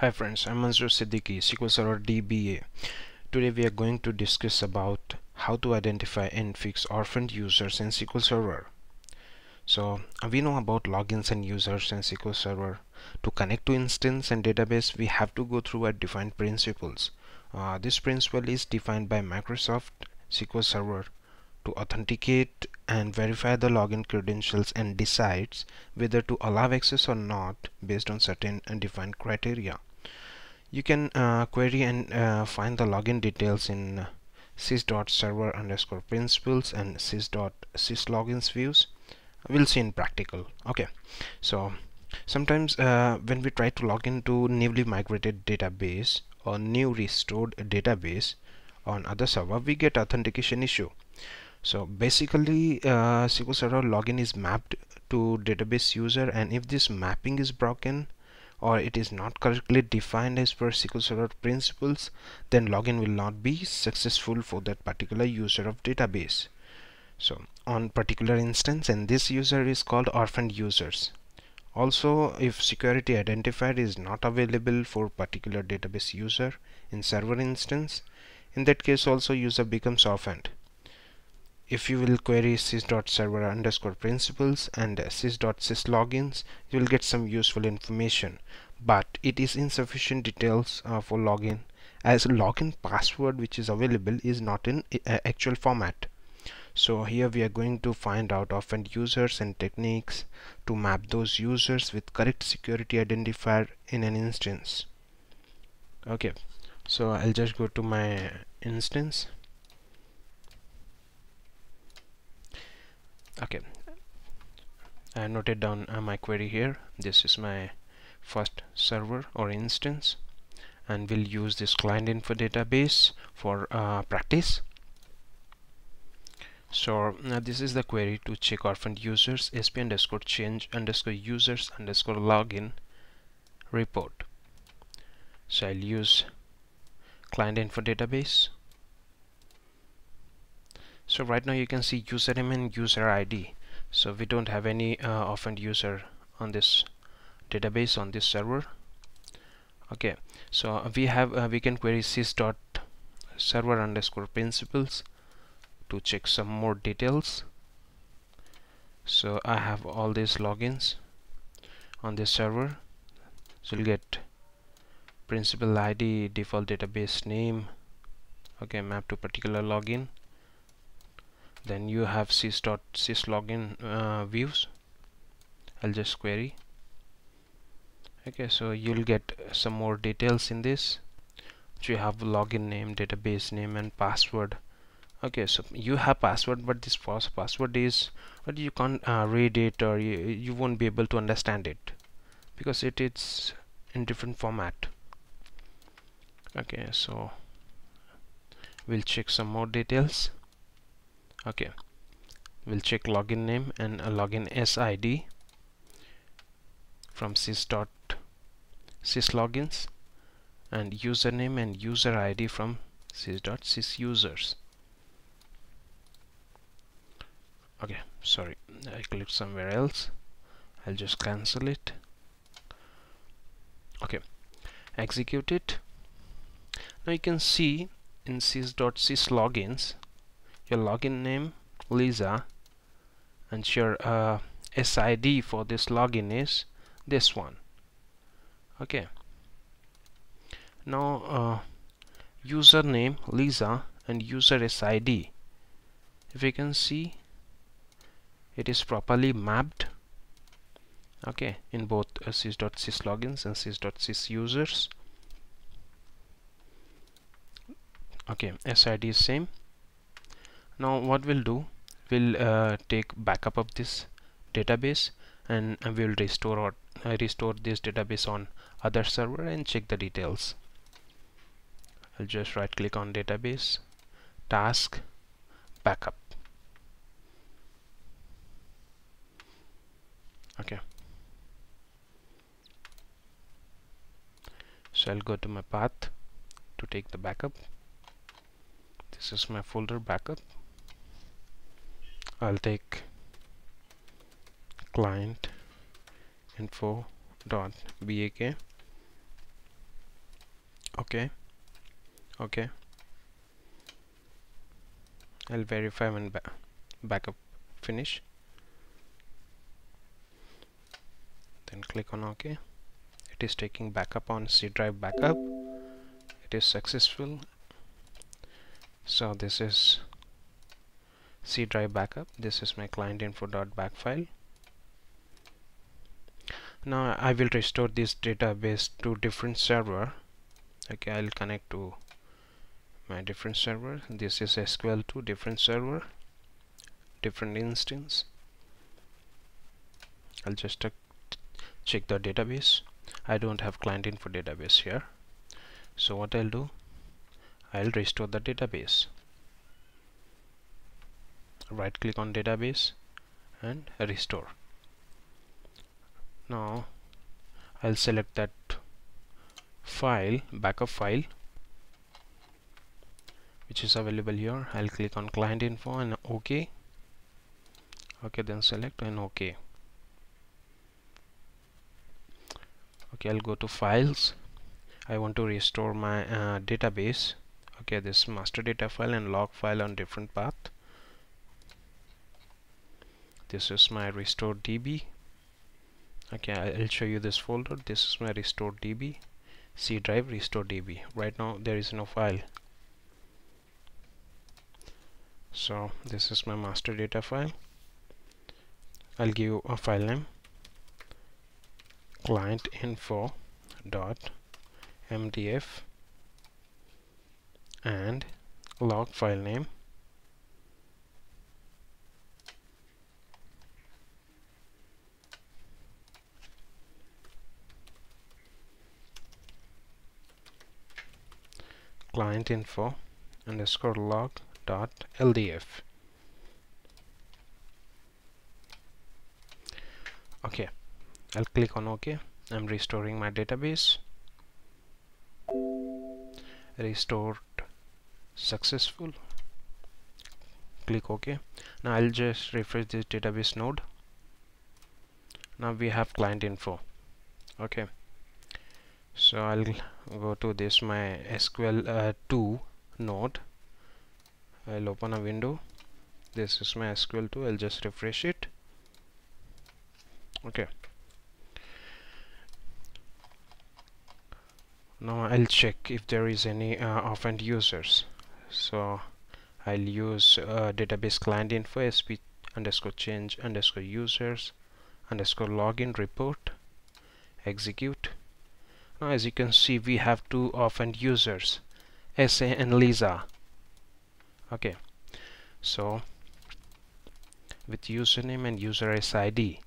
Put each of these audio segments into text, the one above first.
Hi friends, I'm Manzoor Siddiqui, SQL Server DBA. Today we are going to discuss about how to identify and fix orphaned users in SQL Server. So we know about logins and users in SQL Server. To connect to instance and database, we have to go through a defined principles. Uh, this principle is defined by Microsoft SQL Server to authenticate and verify the login credentials and decides whether to allow access or not based on certain defined criteria you can uh, query and uh, find the login details in sys.server underscore principals and sys.syslogins views. We'll see in practical. Okay. So sometimes uh, when we try to log into newly migrated database or new restored database on other server we get authentication issue. So basically uh, SQL Server login is mapped to database user and if this mapping is broken or it is not correctly defined as per SQL Server principles then login will not be successful for that particular user of database. So on particular instance and this user is called orphaned users. Also if security identifier is not available for particular database user in server instance in that case also user becomes orphaned if you will query sys.server underscore principals and sys.syslogins you will get some useful information. But it is insufficient details uh, for login as login password which is available is not in uh, actual format. So here we are going to find out orphaned users and techniques to map those users with correct security identifier in an instance. Okay so I'll just go to my instance okay. I noted down uh, my query here. This is my first server or instance and we'll use this client info database for uh, practice. So now this is the query to check orphaned users sp underscore change underscore users underscore login report. So I'll use client info database so right now you can see username and user ID so we don't have any uh, orphaned user on this database on this server. Okay. So we have uh, we can query sys dot server underscore principals to check some more details. So I have all these logins on this server. So you'll get principal ID default database name okay map to particular login then you have sys.syslogin uh, views. I'll just query. Okay so you'll get some more details in this. So you have login name database name and password. Okay so you have password but this false password is but you can't uh, read it or you, you won't be able to understand it because it is in different format. Okay so we'll check some more details okay. We'll check login name and a login SID from sys dot syslogins and username and user ID from sys dot sysusers okay sorry. I clicked somewhere else. I'll just cancel it. Okay. Execute it. Now you can see in sys.syslogins your login name Lisa and your uh, SID for this login is this one. Okay. Now uh, username Lisa and user SID if you can see it is properly mapped. Okay in both uh, sys.syslogins and sys.sys users. Okay SID is same now what we'll do we'll uh, take backup of this database and we'll restore or uh, restore this database on other server and check the details. I'll just right click on database task backup. Okay. So I'll go to my path to take the backup. This is my folder backup I'll take client info dot bak okay. Okay. I'll verify when ba backup finish. Then click on OK it is taking backup on C drive backup. It is successful. So this is C drive backup. This is my client info.bak file. Now I will restore this database to different server. Okay I'll connect to my different server. This is SQL to different server different instance. I'll just uh, check the database. I don't have client info database here. So what I'll do I'll restore the database right click on database and restore. Now I'll select that file backup file which is available here. I'll click on client info and OK. Okay then select and OK. Okay I'll go to files. I want to restore my uh, database. Okay this master data file and log file on different path this is my restore db okay I'll show you this folder. This is my restore db C drive restore db right now there is no file. So this is my master data file. I'll give you a file name. Client info dot mdf and log file name info underscore log dot ldf okay I'll click on OK I'm restoring my database. Restored successful. Click OK now I'll just refresh this database node. Now we have client info. Okay so I'll go to this my SQL uh, 2 node. I'll open a window. This is my SQL 2 I'll just refresh it. Okay. Now I'll check if there is any uh, orphaned users. So I'll use uh, database client info sp underscore change underscore users underscore login report execute now as you can see we have two orphaned users SA and Lisa. Okay. So with username and user SID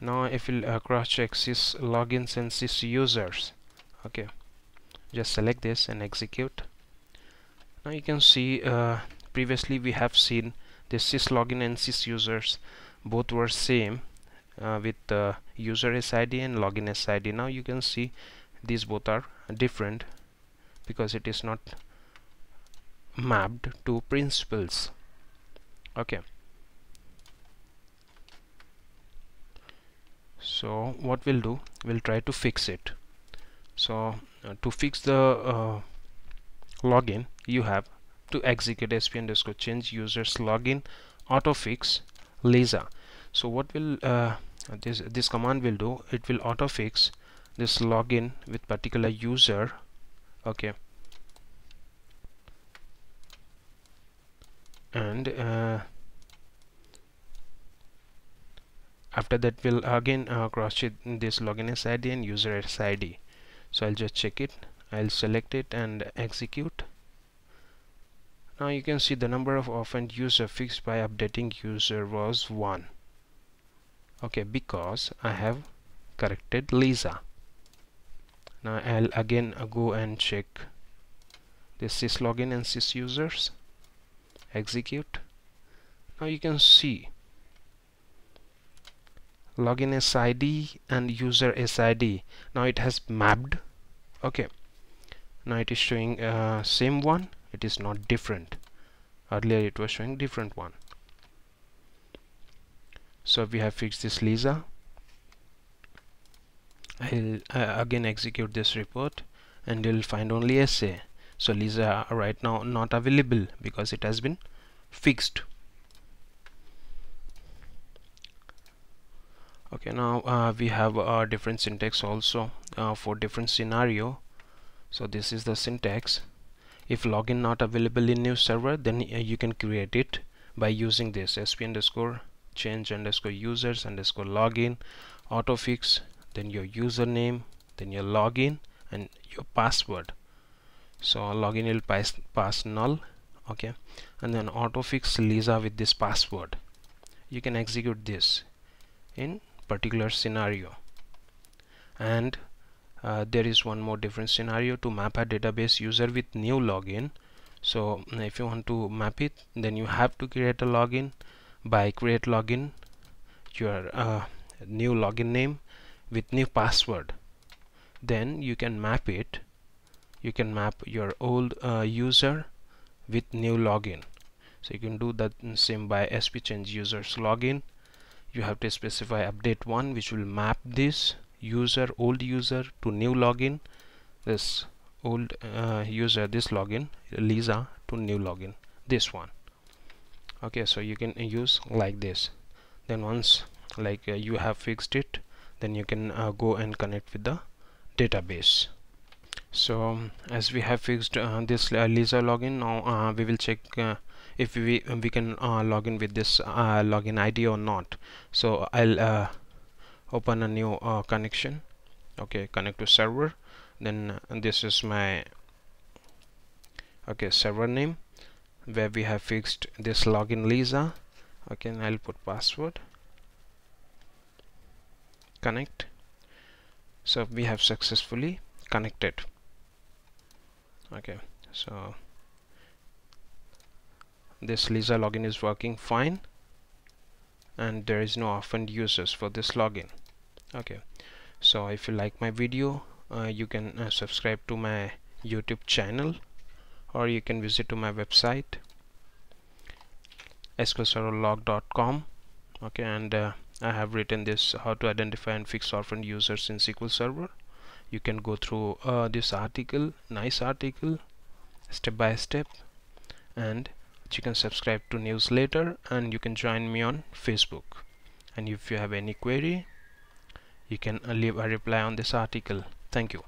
now if we uh, cross check sys logins and sys users. Okay. Just select this and execute. Now you can see uh, previously we have seen the sys login and sys users. Both were same uh, with uh, user SID and login SID now you can see these both are different because it is not mapped to principles. Okay. So what we'll do we'll try to fix it. So uh, to fix the uh, login you have to execute sp underscore change users login autofix Lisa. So what will uh, this this command will do. It will auto fix this login with particular user. Okay. And uh, after that we'll again uh, cross check this login SID and user SID so I'll just check it. I'll select it and execute. Now you can see the number of orphaned user fixed by updating user was 1 okay because I have corrected Lisa. Now I'll again go and check this syslogin and sys users. Execute. Now you can see login SID and user SID now it has mapped. Okay. Now it is showing uh, same one. It is not different. Earlier it was showing different one so we have fixed this Lisa. I'll uh, again execute this report and you'll find only SA so Lisa right now not available because it has been fixed. Okay now uh, we have a different syntax also uh, for different scenario. So this is the syntax. If login not available in new server then uh, you can create it by using this sp underscore change underscore users underscore login autofix then your username then your login and your password. So login will pass, pass null okay? And then autofix lisa with this password. You can execute this in particular scenario. And uh, there is one more different scenario to map a database user with new login. So if you want to map it then you have to create a login by create login your uh, new login name with new password. Then you can map it. You can map your old uh, user with new login. So you can do that same by sp change users login. You have to specify update one which will map this user old user to new login. This old uh, user this login Lisa to new login. This one okay so you can use like this. Then once like uh, you have fixed it then you can uh, go and connect with the database. So as we have fixed uh, this uh, Lisa login now uh, we will check uh, if we we can uh, log in with this uh, login ID or not. So I'll uh, open a new uh, connection. Okay connect to server. Then this is my okay server name where we have fixed this login Lisa. Okay and I'll put password. Connect. So we have successfully connected. Okay so this Lisa login is working fine and there is no orphaned users for this login. Okay so if you like my video uh, you can uh, subscribe to my YouTube channel or you can visit to my website sqlserverlog.com okay and uh, I have written this how to identify and fix orphan users in SQL Server. You can go through uh, this article nice article step by step and you can subscribe to newsletter and you can join me on Facebook. And if you have any query you can leave a reply on this article. Thank you